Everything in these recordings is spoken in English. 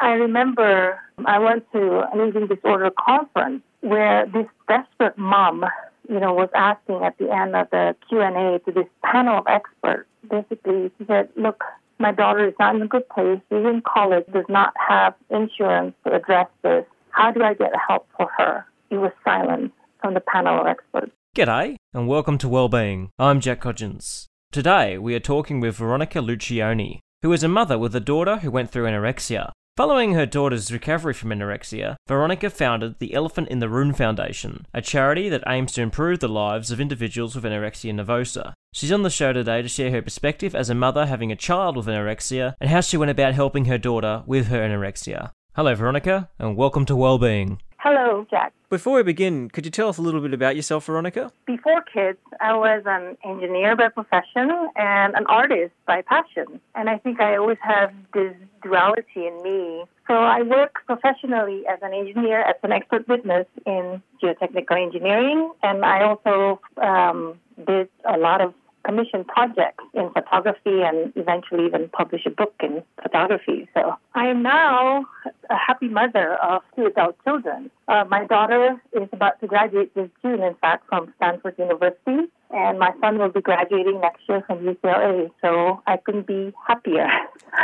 I remember I went to an eating disorder conference where this desperate mom, you know, was asking at the end of the Q&A to this panel of experts. Basically, she said, look, my daughter is not in a good place. She's in college, does not have insurance to address this. How do I get help for her? It was silence from the panel of experts. G'day, and welcome to Wellbeing. I'm Jack Hodgins. Today, we are talking with Veronica Luccioni, who is a mother with a daughter who went through anorexia. Following her daughter's recovery from anorexia, Veronica founded the Elephant in the Room Foundation, a charity that aims to improve the lives of individuals with anorexia nervosa. She's on the show today to share her perspective as a mother having a child with anorexia and how she went about helping her daughter with her anorexia. Hello, Veronica, and welcome to Wellbeing. Hello, Jack. Before we begin, could you tell us a little bit about yourself, Veronica? Before kids, I was an engineer by profession and an artist by passion. And I think I always have this duality in me. So I work professionally as an engineer, as an expert witness in geotechnical engineering, and I also um, did a lot of commission projects in photography and eventually even publish a book in photography. So I am now a happy mother of two adult children. Uh, my daughter is about to graduate this June, in fact, from Stanford University, and my son will be graduating next year from UCLA. So I couldn't be happier.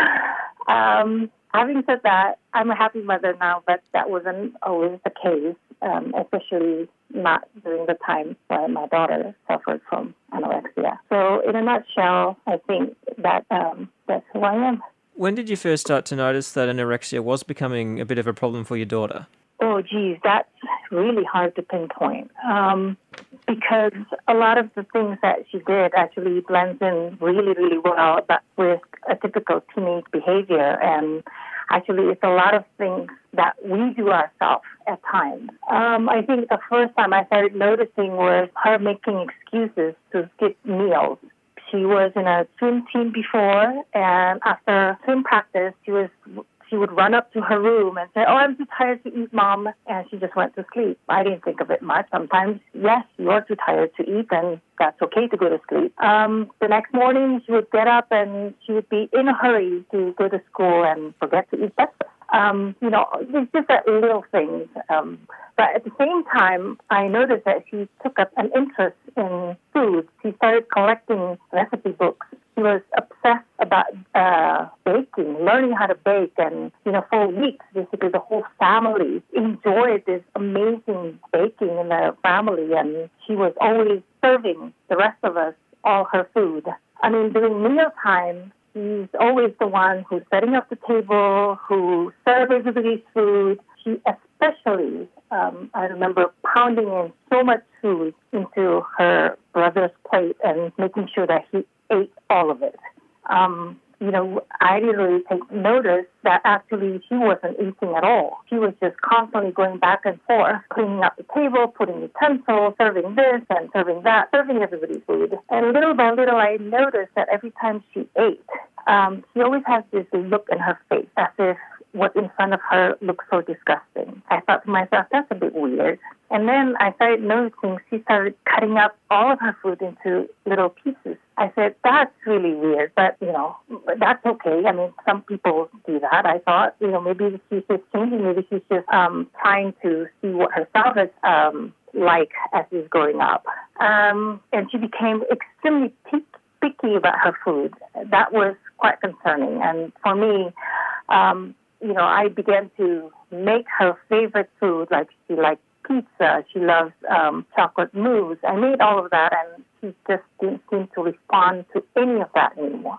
um, having said that, I'm a happy mother now, but that wasn't always the case, um, especially not during the time when my daughter suffered from anorexia. So, in a nutshell, I think that um, that's who I am. When did you first start to notice that anorexia was becoming a bit of a problem for your daughter? Oh, geez, that's really hard to pinpoint um, because a lot of the things that she did actually blends in really, really well with a typical teenage behavior. And actually, it's a lot of things that we do ourselves at times. Um, I think the first time I started noticing was her making excuses to skip meals. She was in a swim team before, and after swim practice, she was she would run up to her room and say, Oh, I'm too tired to eat, mom. And she just went to sleep. I didn't think of it much. Sometimes, yes, you're too tired to eat, and that's okay to go to sleep. Um, the next morning, she would get up and she would be in a hurry to go to school and forget to eat breakfast. Um, you know, it's just that little things. Um, but at the same time, I noticed that she took up an interest in food. She started collecting recipe books She was obsessed about uh, baking, learning how to bake, and you know, for weeks, basically, the whole family enjoyed this amazing baking in the family, and she was always serving the rest of us all her food. I mean, during mealtime, she's always the one who's setting up the table, who serves everybody's food. She especially, um, I remember pounding in so much food into her brother's plate and making sure that he ate all of it. Um, you know, I didn't really take notice that actually she wasn't eating at all. She was just constantly going back and forth, cleaning up the table, putting utensils, serving this and serving that, serving everybody's food. And little by little, I noticed that every time she ate, um, she always has this look in her face as if what's in front of her looked so disgusting. I thought to myself, that's a bit weird. And then I started noticing she started cutting up all of her food into little pieces. I said, that's really weird, but you know, that's okay. I mean, some people do that. I thought, you know, maybe she's just changing. Maybe she's just um, trying to see what herself is um, like as she's growing up. Um, and she became extremely picky about her food. That was quite concerning. And for me, um, you know, I began to make her favorite food, like she liked pizza, she loves um, chocolate mousse. I made all of that, and she just didn't seem to respond to any of that anymore.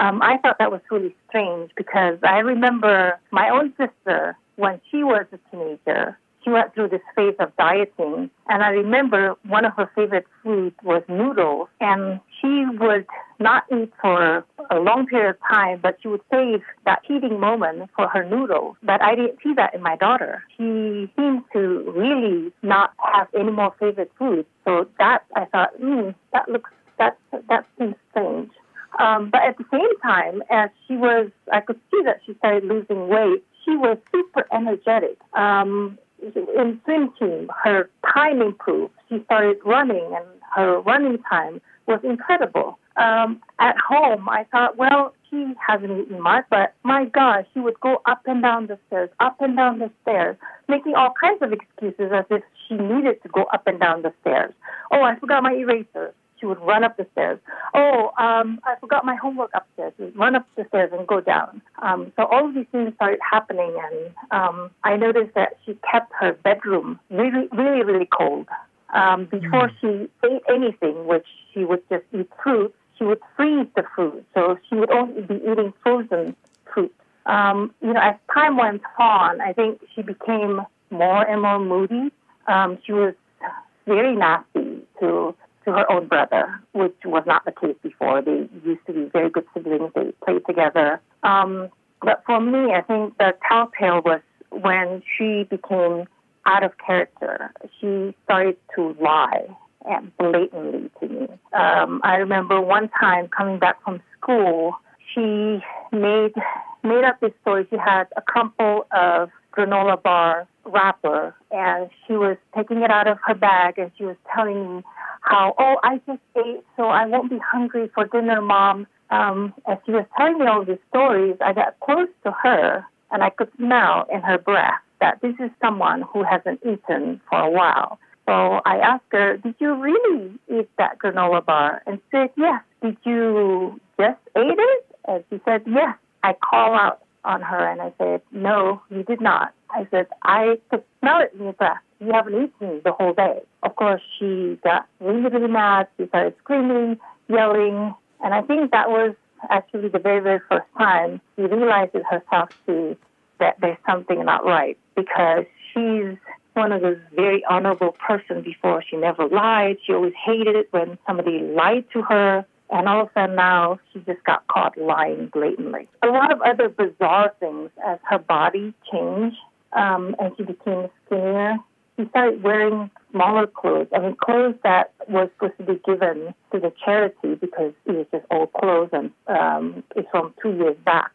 Um, I thought that was really strange because I remember my own sister when she was a teenager she went through this phase of dieting. And I remember one of her favorite foods was noodles. And she would not eat for a long period of time, but she would save that eating moment for her noodles. But I didn't see that in my daughter. She seemed to really not have any more favorite foods. So that I thought, hmm, that looks that that seems strange. Um, but at the same time, as she was, I could see that she started losing weight. She was super energetic. Um, in swim team, her time improved. She started running, and her running time was incredible. Um, at home, I thought, well, she hasn't eaten much, but my gosh, she would go up and down the stairs, up and down the stairs, making all kinds of excuses as if she needed to go up and down the stairs. Oh, I forgot my eraser. She would run up the stairs. Oh, um, I forgot my homework upstairs. She'd run up the stairs and go down. Um, so all of these things started happening, and um, I noticed that she kept her bedroom really, really, really cold. Um, before mm. she ate anything, which she would just eat fruit, she would freeze the fruit. So she would only be eating frozen fruit. Um, you know, as time went on, I think she became more and more moody. Um, she was very nasty to to her own brother, which was not the case before. They used to be very good siblings. They played together. Um, but for me, I think the telltale was when she became out of character. She started to lie and blatantly to me. Um, I remember one time coming back from school, she made made up this story. She had a crumple of granola bar wrapper, and she was taking it out of her bag, and she was telling me how, oh, I just ate, so I won't be hungry for dinner, mom. Um, as she was telling me all these stories, I got close to her, and I could smell in her breath that this is someone who hasn't eaten for a while. So I asked her, Did you really eat that granola bar? And she said, Yes. Did you just eat it? And she said, Yes. I call out on her and I said, No, you did not. I said, I could smell it in your breath. You haven't eaten the whole day. Of course, she got really, really mad. She started screaming, yelling. And I think that was actually the very, very first time she realized it herself too that there's something not right because she's one of those very honorable person before. She never lied. She always hated it when somebody lied to her. And all of a sudden now she just got caught lying blatantly. A lot of other bizarre things as her body changed um, and she became skinnier. She started wearing smaller clothes. I mean, clothes that were supposed to be given to the charity because it was just old clothes and um, it's from two years back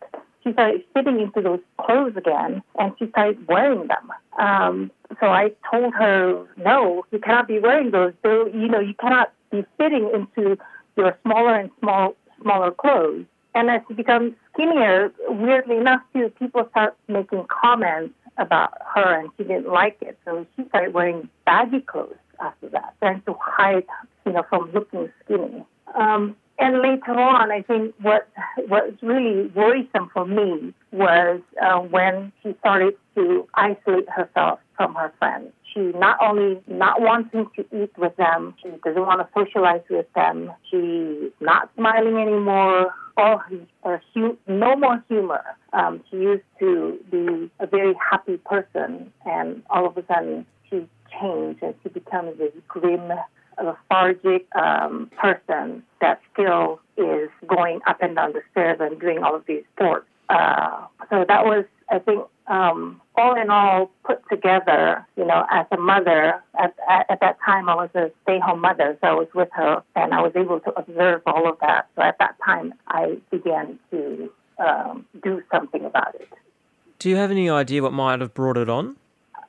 she started fitting into those clothes again and she started wearing them. Um, so I told her, no, you cannot be wearing those. You know, you cannot be fitting into your smaller and small, smaller clothes. And as she becomes skinnier, weirdly enough, too, people start making comments about her and she didn't like it. So she started wearing baggy clothes after that, trying to hide, you know, from looking skinny. Um, and later on, I think what was really worrisome for me was uh, when she started to isolate herself from her friends. She not only not wanting to eat with them, she doesn't want to socialize with them. She's not smiling anymore. Oh, her hu- no more humor. Um, she used to be a very happy person, and all of a sudden she changed and she becomes this grim lethargic um, person that still is going up and down the stairs and doing all of these sports. Uh, so that was, I think, um, all in all, put together, you know, as a mother, at, at, at that time I was a stay home mother, so I was with her and I was able to observe all of that. So at that time, I began to um, do something about it. Do you have any idea what might have brought it on?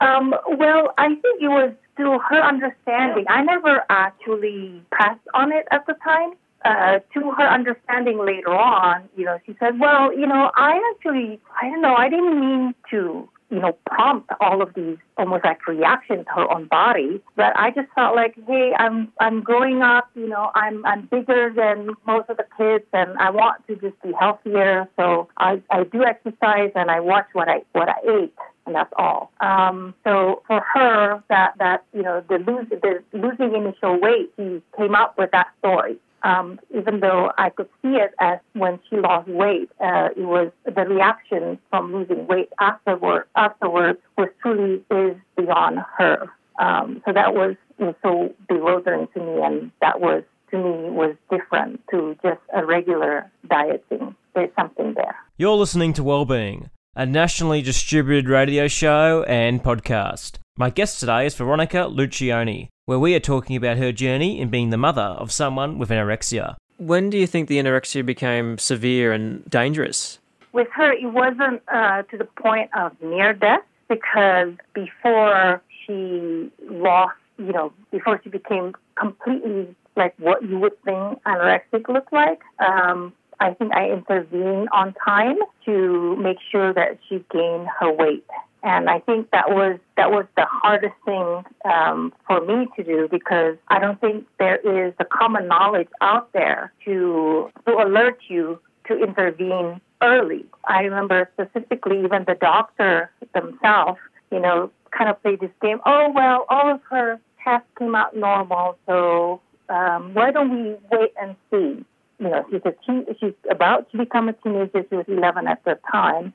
Um, well, I think it was through her understanding. I never actually pressed on it at the time. Uh, to her understanding later on, you know, she said, well, you know, I actually, I don't know, I didn't mean to, you know, prompt all of these almost like reactions to her own body, but I just felt like, hey, I'm, I'm growing up, you know, I'm, I'm bigger than most of the kids and I want to just be healthier. So I, I do exercise and I watch what I, what I ate and that's all. Um, so for her, that that you know the, lose, the losing initial weight, she came up with that story. Um, even though I could see it as when she lost weight, uh, it was the reaction from losing weight afterward. Afterwards was truly is beyond her. Um, so that was, was so bewildering to me, and that was to me was different to just a regular dieting. There's something there. You're listening to Wellbeing a nationally distributed radio show and podcast. My guest today is Veronica Luccioni, where we are talking about her journey in being the mother of someone with anorexia. When do you think the anorexia became severe and dangerous? With her, it wasn't uh, to the point of near death. because before she lost, you know, before she became completely like what you would think anorexic looked like, um, I think I intervened on time to make sure that she gained her weight. And I think that was that was the hardest thing um, for me to do because I don't think there is the common knowledge out there to to alert you to intervene early. I remember specifically even the doctor themselves, you know, kind of played this game. Oh well, all of her tests came out normal, so um, why don't we wait and see? You know, she's a teen, she's about to become a teenager. She was 11 at the time.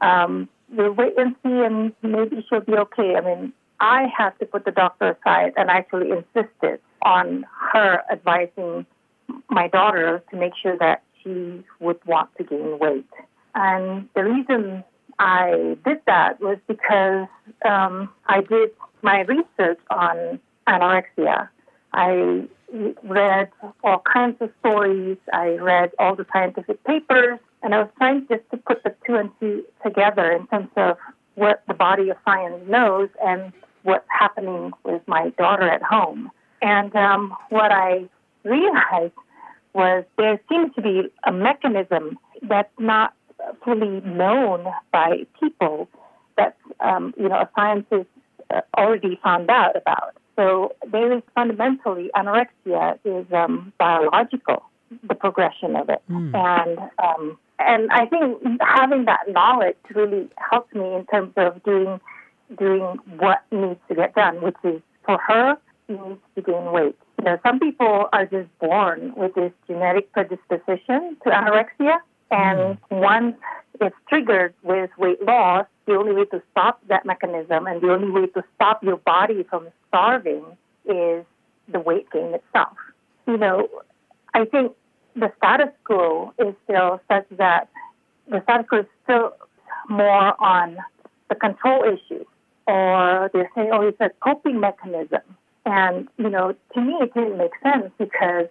Um, we'll wait and see, and maybe she'll be okay. I mean, I had to put the doctor aside and actually insisted on her advising my daughter to make sure that she would want to gain weight. And the reason I did that was because um, I did my research on anorexia. I read all kinds of stories. I read all the scientific papers, and I was trying just to put the two and two together in terms of what the body of science knows and what's happening with my daughter at home. And um, what I realized was there seems to be a mechanism that's not fully known by people that um, you know scientists uh, already found out about. So there is fundamentally anorexia is um, biological, the progression of it, mm. and um, and I think having that knowledge really helps me in terms of doing doing what needs to get done, which is for her, she needs to gain weight. You know, some people are just born with this genetic predisposition to anorexia, and mm. once it's triggered with weight loss, the only way to stop that mechanism and the only way to stop your body from starving is the weight gain itself. You know, I think the status quo is still such that the status quo is still more on the control issue, or they're saying, oh, it's a coping mechanism. And, you know, to me, it didn't make sense because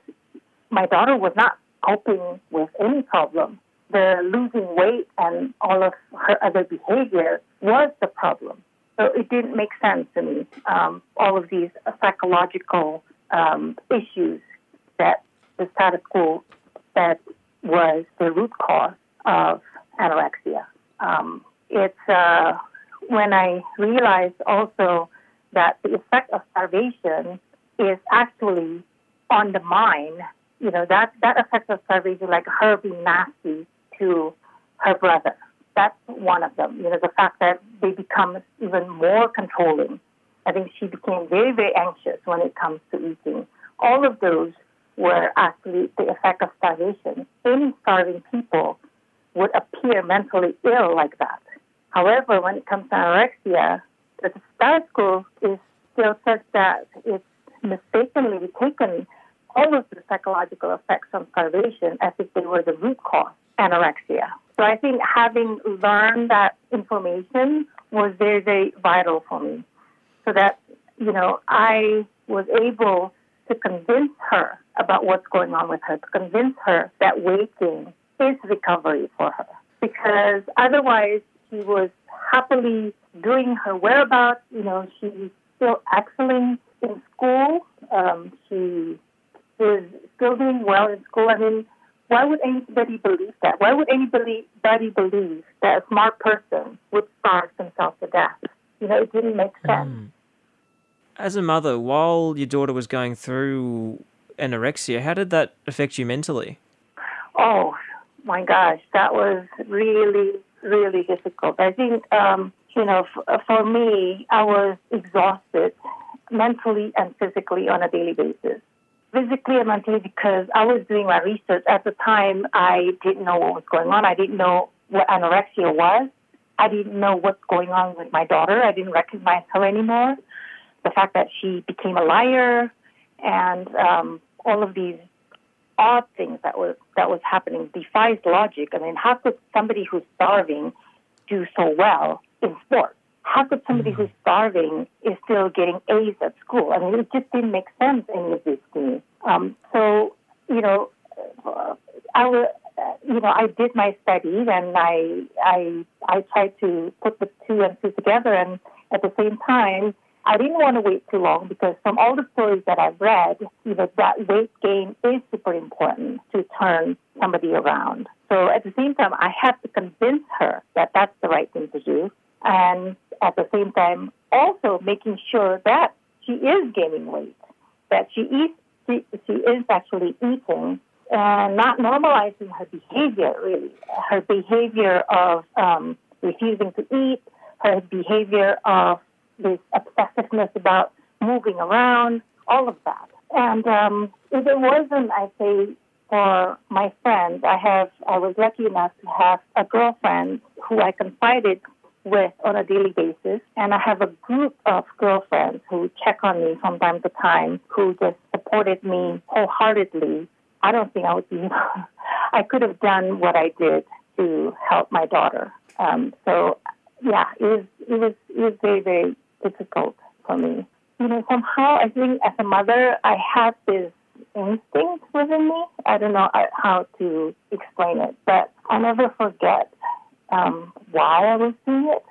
my daughter was not coping with any problem the losing weight and all of her other behavior was the problem. So it didn't make sense to me, um, all of these psychological um, issues that the status quo that was the root cause of anorexia. Um, it's uh, when I realized also that the effect of starvation is actually on the mind. You know, that, that effect of starvation, like her being nasty, to her brother. That's one of them. You know, the fact that they become even more controlling. I think she became very, very anxious when it comes to eating. All of those were actually the effect of starvation. Any starving people would appear mentally ill like that. However, when it comes to anorexia, the status quo is still such that it's mistakenly taken all of the psychological effects from starvation as if they were the root cause anorexia. So I think having learned that information was very, very vital for me. So that, you know, I was able to convince her about what's going on with her, to convince her that gain is recovery for her. Because otherwise, she was happily doing her whereabouts. You know, she's still excelling in school. Um, she is still doing well in school. I mean, why would anybody believe that? Why would anybody believe that a smart person would starve themselves to death? You know, it didn't make sense. Mm. As a mother, while your daughter was going through anorexia, how did that affect you mentally? Oh my gosh, that was really, really difficult. I think, um, you know, f- for me, I was exhausted mentally and physically on a daily basis physically and mentally because I was doing my research. At the time, I didn't know what was going on. I didn't know what anorexia was. I didn't know what's going on with my daughter. I didn't recognize her anymore. The fact that she became a liar and um, all of these odd things that was that was happening defies logic. I mean, how could somebody who's starving do so well in sports? How could somebody mm-hmm. who's starving is still getting A's at school? I mean, it just didn't make sense any of this to me. Um, so, you know, uh, I was you know, I did my studies and I, I, I tried to put the two and two together. And at the same time, I didn't want to wait too long because from all the stories that I've read, you know, that weight gain is super important to turn somebody around. So at the same time, I had to convince her that that's the right thing to do. And at the same time, also making sure that she is gaining weight, that she eats, she, she is actually eating and not normalizing her behavior, really. Her behavior of um, refusing to eat, her behavior of this obsessiveness about moving around, all of that. And um, if it wasn't, I say, for my friend, I have, I was lucky enough to have a girlfriend who I confided with on a daily basis. And I have a group of girlfriends who check on me from time to time, who just supported me wholeheartedly. I don't think I would be, I could have done what I did to help my daughter. Um, so yeah, it was, it was, it was very, very difficult for me. You know, somehow I think as a mother, I had this instinct within me. I don't know uh, how to explain it, but I'll never forget um, why I was doing it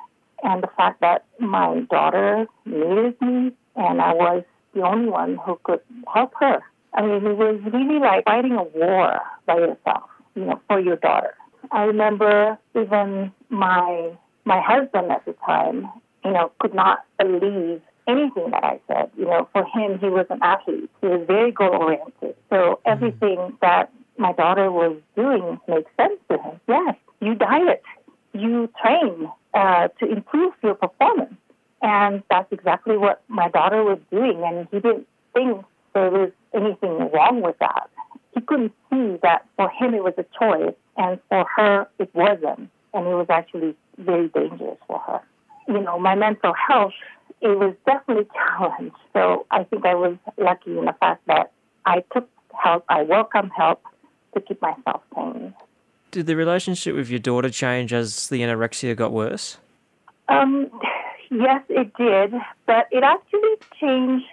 and the fact that my daughter needed me and I was the only one who could help her. I mean, it was really like fighting a war by yourself, you know, for your daughter. I remember even my my husband at the time, you know, could not believe anything that I said. You know, for him, he was an athlete. He was very goal oriented. So mm-hmm. everything that my daughter was doing made sense to him. Yes, you diet, you train uh, to improve your performance. And that's exactly what my daughter was doing. And he didn't think there was anything wrong with that. He couldn't see that for him it was a choice, and for her it wasn't. And it was actually very dangerous for her. You know, my mental health, it was definitely challenged. So I think I was lucky in the fact that I took help, I welcome help to keep myself sane. Did the relationship with your daughter change as the anorexia got worse? Um, yes, it did, but it actually changed.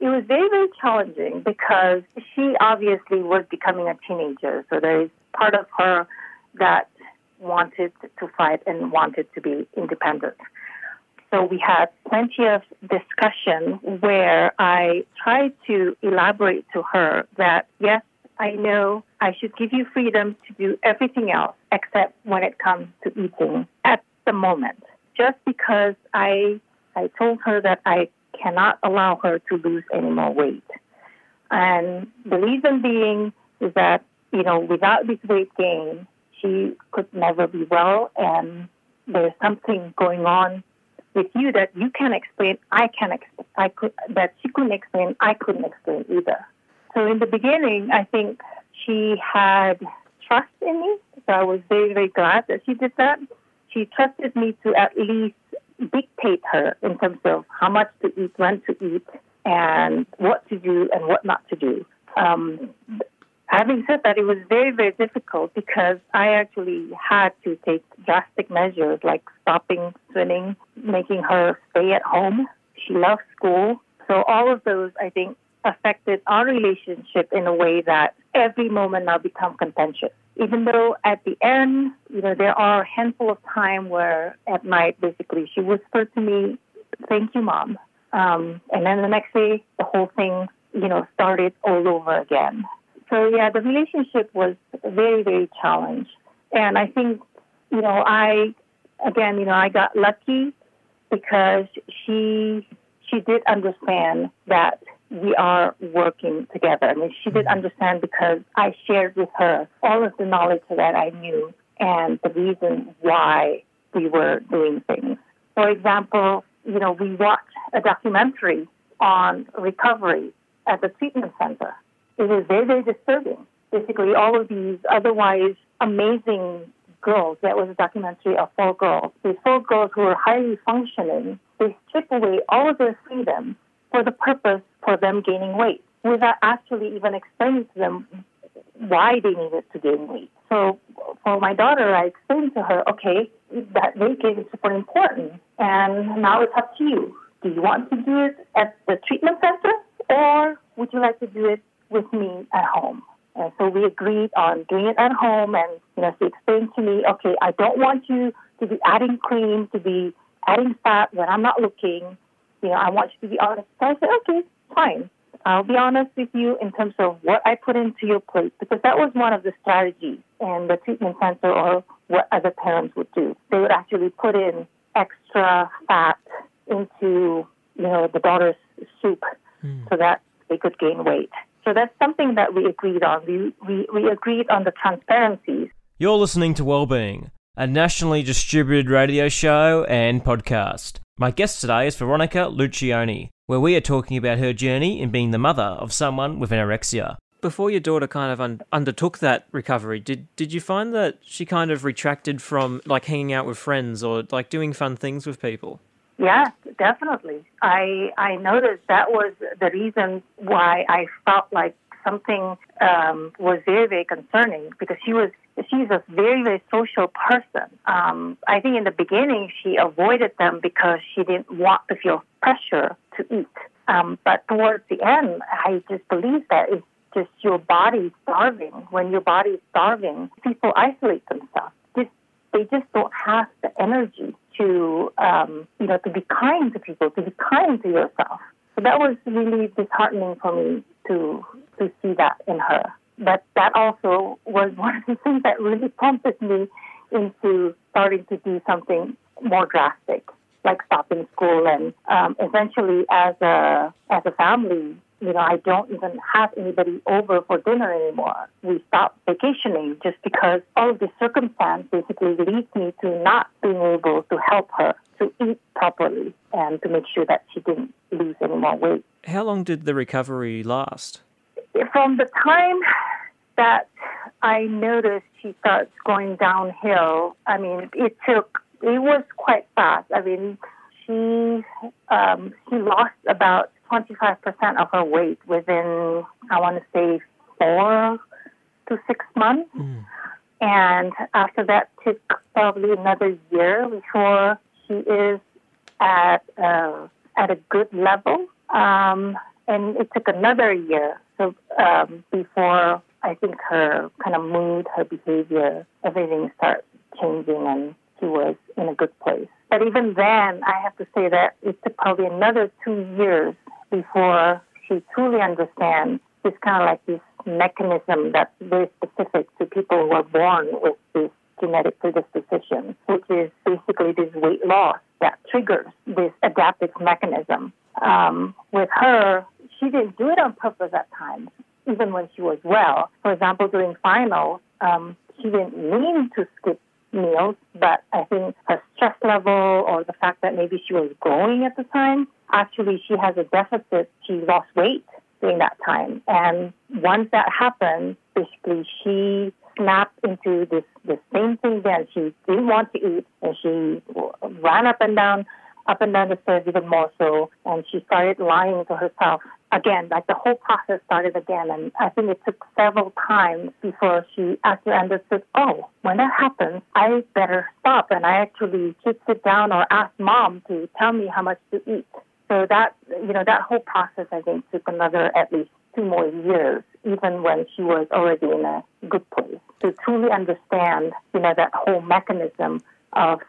It was very, very challenging because she obviously was becoming a teenager. So there is part of her that wanted to fight and wanted to be independent. So we had plenty of discussion where I tried to elaborate to her that yes, I know I should give you freedom to do everything else except when it comes to eating at the moment. Just because I I told her that I cannot allow her to lose any more weight. And the reason being is that, you know, without this weight gain, she could never be well, and there's something going on with you that you can't explain. I can't explain. I could that she couldn't explain. I couldn't explain either. So in the beginning, I think she had trust in me. So I was very very glad that she did that. She trusted me to at least dictate her in terms of how much to eat, when to eat, and what to do and what not to do. Um, Having said that, it was very, very difficult because I actually had to take drastic measures like stopping swimming, making her stay at home. She loves school. So all of those, I think, affected our relationship in a way that every moment now become contentious. Even though at the end, you know, there are a handful of time where at night, basically, she whispered to me, "Thank you, mom," um, and then the next day, the whole thing, you know, started all over again. So yeah, the relationship was very, very challenged. And I think, you know, I, again, you know, I got lucky because she, she did understand that we are working together. I mean, she did mm-hmm. understand because I shared with her all of the knowledge that I knew and the reason why we were doing things. For example, you know, we watched a documentary on recovery at the treatment center it was very, very disturbing. Basically, all of these otherwise amazing girls, that was a documentary of four girls, these four girls who were highly functioning, they strip away all of their freedom for the purpose for them gaining weight without actually even explaining to them why they needed to gain weight. So for my daughter, I explained to her, okay, that weight gain is super important, and now it's up to you. Do you want to do it at the treatment center, or would you like to do it with me at home. And so we agreed on doing it at home. And, you know, she explained to me, okay, I don't want you to be adding cream, to be adding fat when I'm not looking. You know, I want you to be honest. So I said, okay, fine. I'll be honest with you in terms of what I put into your plate because that was one of the strategies in the treatment center or what other parents would do. They would actually put in extra fat into, you know, the daughter's soup mm. so that they could gain weight. So that's something that we agreed on. We, we, we agreed on the transparencies. You're listening to Wellbeing, a nationally distributed radio show and podcast. My guest today is Veronica Luccioni, where we are talking about her journey in being the mother of someone with anorexia. Before your daughter kind of un- undertook that recovery, did did you find that she kind of retracted from like hanging out with friends or like doing fun things with people? Yeah, definitely. I I noticed that was the reason why I felt like something um, was very very concerning because she was she's a very very social person. Um, I think in the beginning she avoided them because she didn't want to feel pressure to eat. Um, but towards the end, I just believe that it's just your body starving. When your body is starving, people isolate themselves. Just, they just don't have the energy to, um, you know, to be kind to people, to be kind to yourself. So that was really disheartening for me to to see that in her. But that also was one of the things that really prompted me into starting to do something more drastic, like stopping school and um, eventually as a as a family you know, I don't even have anybody over for dinner anymore. We stopped vacationing just because all of the circumstance basically leads me to not being able to help her to eat properly and to make sure that she didn't lose any more weight. How long did the recovery last? From the time that I noticed she starts going downhill, I mean, it took, it was quite fast. I mean, she um, she lost about 25% of her weight within, I want to say, four to six months. Mm. And after that, took probably another year before she is at uh, at a good level. Um, and it took another year so um, before I think her kind of mood, her behavior, everything started changing, and she was in a good place. But even then, I have to say that it took probably another two years before she truly understands it's kind of like this mechanism that's very specific to people who are born with this genetic predisposition, which is basically this weight loss that triggers this adaptive mechanism. Um, with her, she didn't do it on purpose at times, even when she was well. For example, during finals, um, she didn't mean to skip meals, but I think her stress level or the fact that maybe she was growing at the time actually she has a deficit. She lost weight during that time. And once that happened, basically she snapped into this the same thing again. She didn't want to eat and she ran up and down up and down the stairs even more so and she started lying to herself again, like the whole process started again and I think it took several times before she actually understood, oh, when that happens, I better stop and I actually should sit down or ask mom to tell me how much to eat. So that, you know, that whole process, I think, took another at least two more years, even when she was already in a good place, to truly understand, you know, that whole mechanism of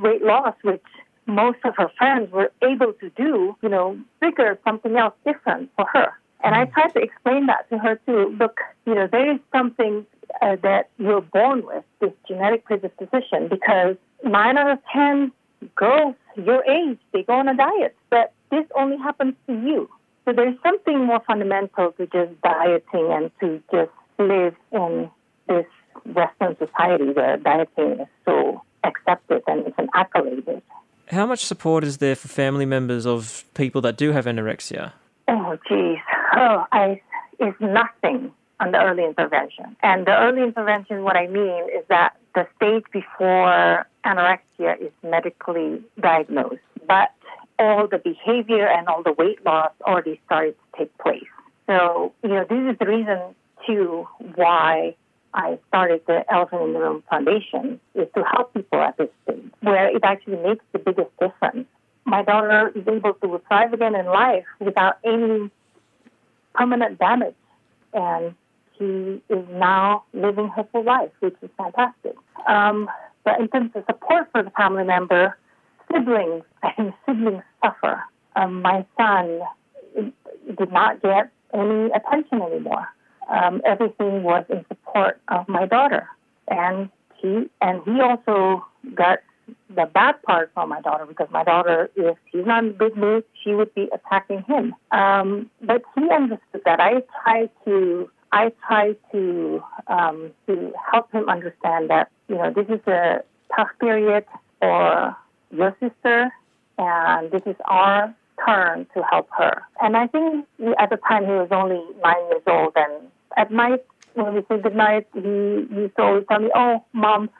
weight loss, which most of her friends were able to do, you know, figure something else different for her. And I mm. tried to explain that to her too. Look, you know, there is something uh, that you're born with, this genetic predisposition, because nine out of ten girls your age, they go on a diet. But this only happens to you. So there's something more fundamental to just dieting and to just live in this Western society where dieting is so accepted and it's an accolade. How much support is there for family members of people that do have anorexia? Oh, geez. Oh, I, it's nothing on the early intervention. And the early intervention, what I mean is that the stage before anorexia is medically diagnosed, but all the behavior and all the weight loss already started to take place. So, you know, this is the reason, too, why I started the Elephant in the Room Foundation, is to help people at this stage, where it actually makes the biggest difference. My daughter is able to thrive again in life without any permanent damage. And she is now living her full life, which is fantastic. Um, but in terms of support for the family member, siblings and siblings suffer. Um, my son did not get any attention anymore. Um, everything was in support of my daughter, and he and he also got the bad part from my daughter because my daughter, if she's not in good mood, she would be attacking him. Um, but he understood that. I tried to I tried to um, to help him understand that you know this is a tough period for your sister, and this is our turn to help her. And I think at the time he was only nine years old, and at night when we say goodnight, he he used to always tell me, "Oh, mom,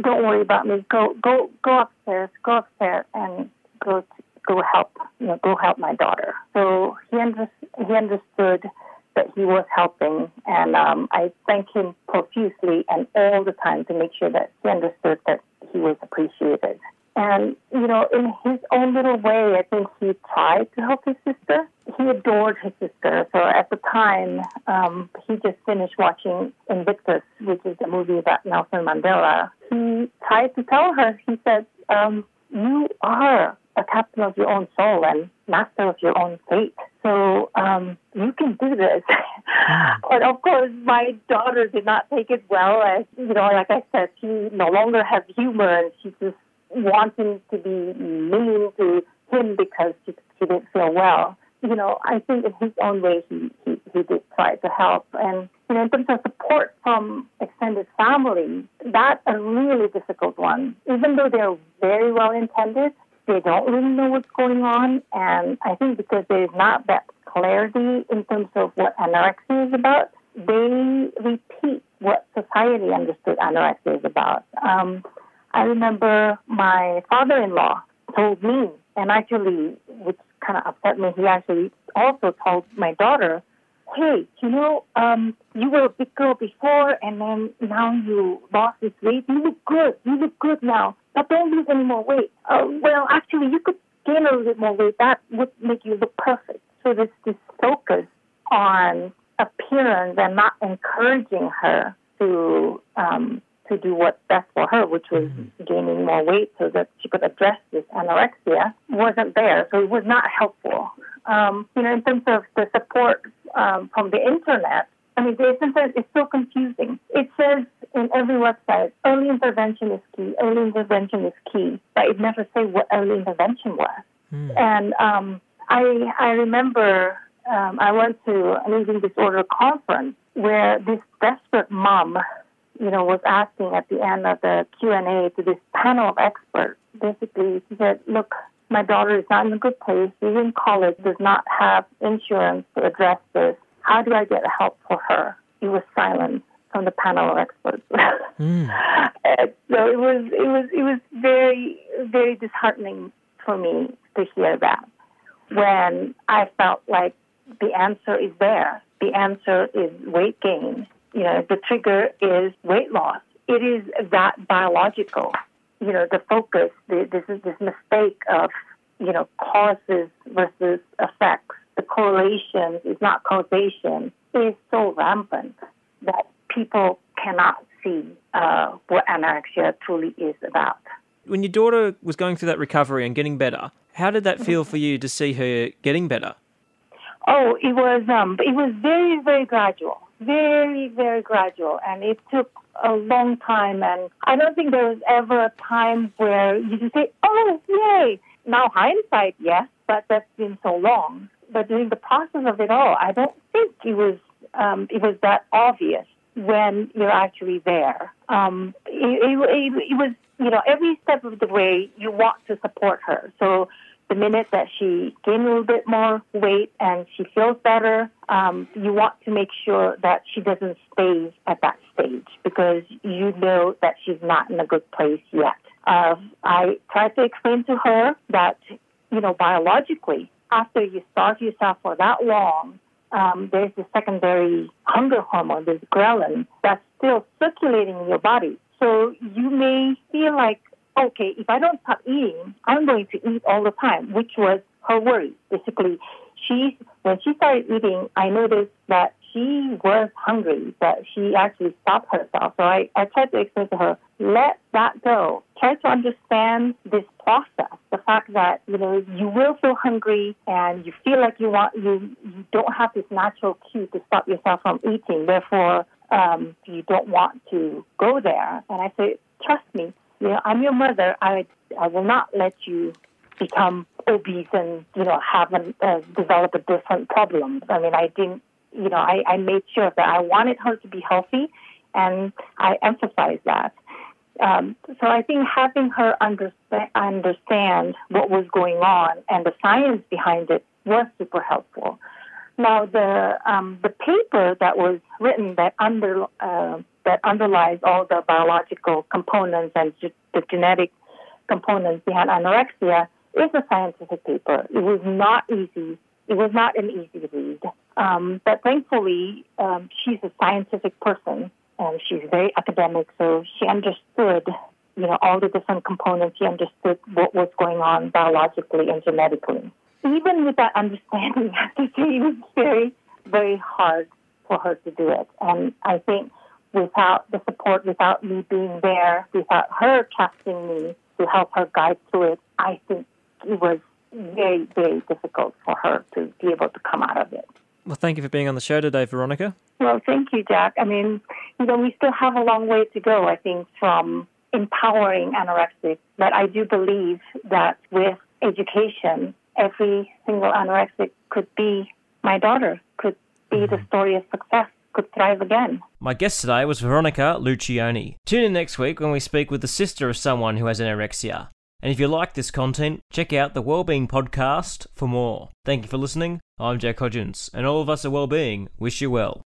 don't worry about me. Go go go upstairs. Go upstairs and go go help. You know, go help my daughter." So he under, he understood that he was helping, and um, I thank him profusely and all the time to make sure that he understood that he was appreciated. And, you know, in his own little way, I think he tried to help his sister. He adored his sister. So at the time, um, he just finished watching Invictus, which is a movie about Nelson Mandela. He tried to tell her, he said, um, You are a captain of your own soul and master of your own fate. So um, you can do this. but of course, my daughter did not take it well. As you know, like I said, she no longer has humor, and she just wanting to be mean to him because she, she didn't feel well. You know, I think in his own way, he, he, he did try to help. And, you know, in terms of support from extended family, that's a really difficult one. Even though they're very well intended, they don't really know what's going on. And I think because there's not that clarity in terms of what anorexia is about, they repeat what society understood anorexia is about. Um, I remember my father-in-law told me, and actually, which kind of upset me, he actually also told my daughter, hey, you know, um, you were a big girl before, and then now you lost this weight. You look good. You look good now, but don't lose any more weight. Uh, well, actually, you could gain a little bit more weight. That would make you look perfect. So there's this focus on appearance and not encouraging her to um, to do what's best for her, which was mm-hmm. gaining more weight so that she could address this anorexia, wasn't there. So it was not helpful. Um, you know, in terms of the support um, from the internet, I mean, the internet is so confusing. It says in every website, early intervention is key, early intervention is key, but it never says what early intervention was. Mm. And um, I, I remember um, I went to an eating disorder conference where this desperate mom you know, was asking at the end of the Q&A to this panel of experts. Basically, she said, look, my daughter is not in a good place. She's in college, does not have insurance to address this. How do I get help for her? It was silence from the panel of experts. mm. so it was, it was, it was very, very disheartening for me to hear that when I felt like the answer is there. The answer is weight gain you know, the trigger is weight loss. It is that biological. You know, the focus, the, this is this mistake of, you know, causes versus effects. The correlation is not causation is so rampant that people cannot see uh, what anorexia truly is about. When your daughter was going through that recovery and getting better, how did that feel for you to see her getting better? Oh, it was um, it was very very gradual very, very gradual, and it took a long time. And I don't think there was ever a time where you just say, "Oh, yay!" Now hindsight, yes, but that's been so long. But during the process of it all, I don't think it was um, it was that obvious when you're actually there. Um, it, it, it was, you know, every step of the way you want to support her. So the minute that she gains a little bit more weight and she feels better, um, you want to make sure that she doesn't stay at that stage because you know that she's not in a good place yet. Uh, I tried to explain to her that, you know, biologically, after you starve yourself for that long, um, there's the secondary hunger hormone, there's ghrelin, that's still circulating in your body. So you may feel like okay, if I don't stop eating, I'm going to eat all the time, which was her worry. Basically, she when she started eating, I noticed that she was hungry, that she actually stopped herself. So I, I tried to explain to her, let that go. Try to understand this process. The fact that, you know, you will feel hungry and you feel like you want, you, you don't have this natural cue to stop yourself from eating. Therefore, um, you don't want to go there. And I say, trust me, you know, I'm your mother. I, I will not let you become obese and you know have an, uh, develop a different problems. I mean, I didn't. You know, I, I made sure that I wanted her to be healthy, and I emphasized that. Um, so I think having her understand, understand what was going on and the science behind it was super helpful. Now the um, the paper that was written that under uh, that underlies all the biological components and ge- the genetic components behind anorexia is a scientific paper. It was not easy. It was not an easy read. Um, but thankfully, um, she's a scientific person and she's very academic, so she understood, you know, all the different components. She understood what was going on biologically and genetically. Even with that understanding, I have to say it was very, very hard for her to do it. And I think without the support, without me being there, without her trusting me to help her guide through it, I think it was very, very difficult for her to be able to come out of it. Well, thank you for being on the show today, Veronica. Well, thank you, Jack. I mean, you know, we still have a long way to go, I think, from empowering anorexics. But I do believe that with education, every single anorexic could be my daughter, could be mm-hmm. the story of success could thrive again. My guest today was Veronica Luccioni. Tune in next week when we speak with the sister of someone who has anorexia. And if you like this content, check out the Wellbeing Podcast for more. Thank you for listening. I'm Jack Hodgins, and all of us at Wellbeing wish you well.